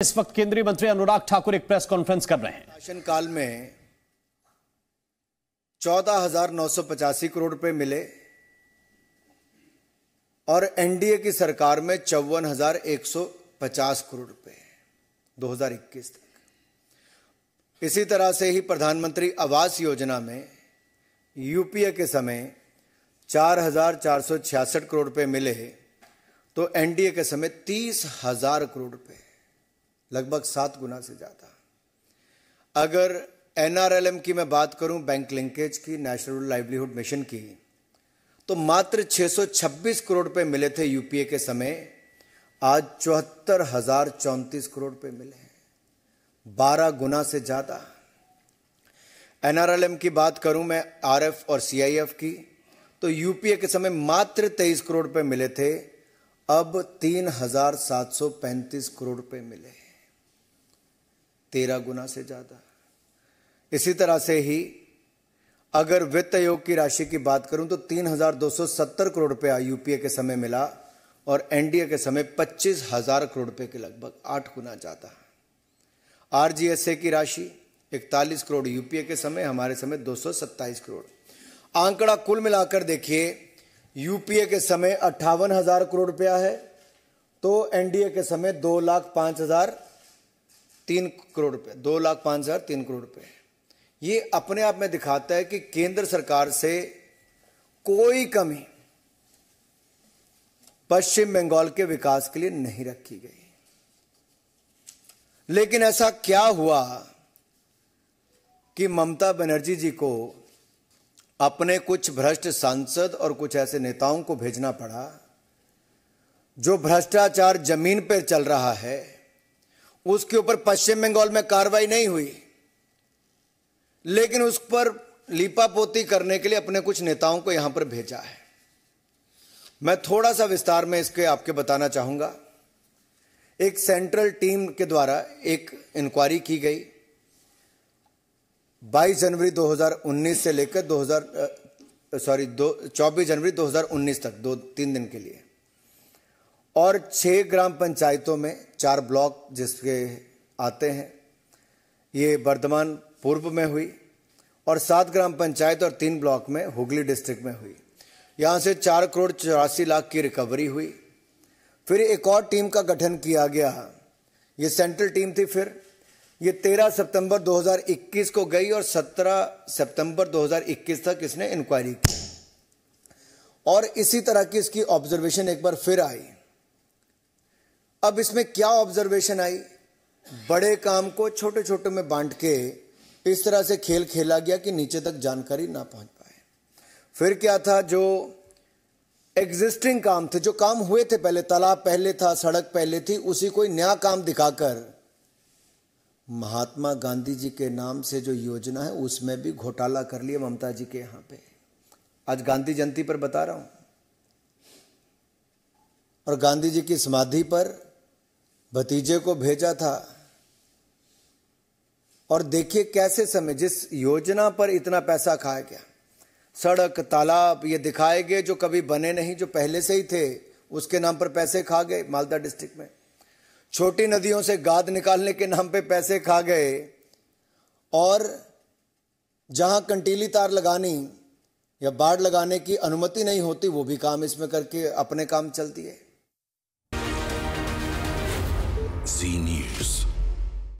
इस वक्त केंद्रीय मंत्री अनुराग ठाकुर एक प्रेस कॉन्फ्रेंस कर रहे हैं। शासन काल में चौदह हज़ार नौ सौ पचासी करोड़ रुपए मिले और एनडीए की सरकार में चौवन हज़ार एक सौ पचास करोड़ रुपए 2021 तक। इसी तरह से ही प्रधानमंत्री आवास योजना में यूपीए के समय चार हज़ार चार सौ छियासठ करोड़ रुपए मिले तो एनडीए के समय तीस हज़ार करोड़ रुपए। लगभग सात गुना से ज़्यादा। अगर एनआरएलएम की मैं बात करूँ, बैंक लिंकेज की, नेशनल लाइवलीहुड मिशन की तो मात्र 626 करोड़ रुपए मिले थे यूपीए के समय। आज चौहत्तर हज़ार चौंतीस करोड़ रुपए मिले हैं। बारह गुना से ज़्यादा। एनआरएलएम की बात करूँ मैं आरएफ और सीआईएफ की तो यूपीए के समय मात्र तेईस करोड़ रुपए मिले थे। अब तीन हज़ार सात सौ पैंतीस करोड़ रुपए मिले तेरह गुना से ज़्यादा। इसी तरह से ही अगर वित्त आयोग की राशि की बात करूँ तो तीन हज़ार दो सौ सत्तर करोड़ रुपया यूपीए के समय मिला और एनडीए के समय पच्चीस हज़ार करोड़ रुपए के लगभग आठ गुना ज़्यादा। आरजीएसए की राशि इकतालीस करोड़, यूपीए के समय, हमारे समय दो सौ सत्ताईस करोड़। आंकड़ा कुल मिलाकर देखिए, यूपीए के समय अट्ठावन हज़ार करोड़ रुपया है तो एनडीए के समय दो लाख पाँच हज़ार तीन करोड़ रुपए, दो लाख पाँच हज़ार, तीन करोड़ रुपए। ये अपने आप में दिखाता है कि केंद्र सरकार से कोई कमी पश्चिम बंगाल के विकास के लिए नहीं रखी गई। लेकिन ऐसा क्या हुआ कि ममता बनर्जी जी को अपने कुछ भ्रष्ट सांसद और कुछ ऐसे नेताओं को भेजना पड़ा, जो भ्रष्टाचार ज़मीन पर चल रहा है उसके ऊपर पश्चिम बंगाल में कार्रवाई नहीं हुई। लेकिन उस पर लीपापोती करने के लिए अपने कुछ नेताओं को यहाँ पर भेजा है। मैं थोड़ा सा विस्तार में इसके आपके बताना चाहूँगा। एक सेंट्रल टीम के द्वारा एक इंक्वायरी की गई। 22 जनवरी 2019 से लेकर 2000 सॉरी दो, चौबीस जनवरी 2019 तक, दो, तीन दिन के लिए। और छह ग्राम पंचायतों में चार ब्लॉक जिसके आते हैं, ये वर्धमान पूर्व में हुई और सात ग्राम पंचायत और तीन ब्लॉक में हुगली डिस्ट्रिक्ट में हुई। यहाँ से चार करोड़ चौरासी लाख की रिकवरी हुई। फिर एक और टीम का गठन किया गया। ये सेंट्रल टीम थी फिर। ये 13 सितंबर 2021 को गई और 17 सितंबर 2021 तक इसने इंक्वायरी की। और इसी तरह की इसकी ऑब्जर्वेशन एक बार फिर आई। अब इसमें क्या ऑब्जर्वेशन आई? बड़े काम को छोटे छोटे में बांट के इस तरह से खेल खेला गया कि नीचे तक जानकारी ना पहुँच पाए। फिर क्या था जो एग्जिस्टिंग काम थे, जो काम हुए थे पहले, तालाब पहले था, सड़क पहले थी, उसी कोई नया काम दिखाकर महात्मा गांधी जी के नाम से जो योजना है, उसमें भी घोटाला कर लिया ममता जी के यहाँ पे। आज गांधी जयंती पर बता रहा हूँ। और गांधी जी की समाधि पर भतीजे को भेजा था। और देखिए कैसे समय, जिस योजना पर इतना पैसा खाया गया। सड़क, तालाब, ये दिखाए गए जो कभी बने नहीं, जो पहले से ही थे, उसके नाम पर पैसे खा गए मालदा डिस्ट्रिक्ट में। छोटी नदियों से गाद निकालने के नाम पे पैसे खा गए। और जहाँ कंटीली तार लगानी या बाढ़ लगाने की अनुमति नहीं होती, वो भी काम इसमें करके अपने काम चलती है Z News.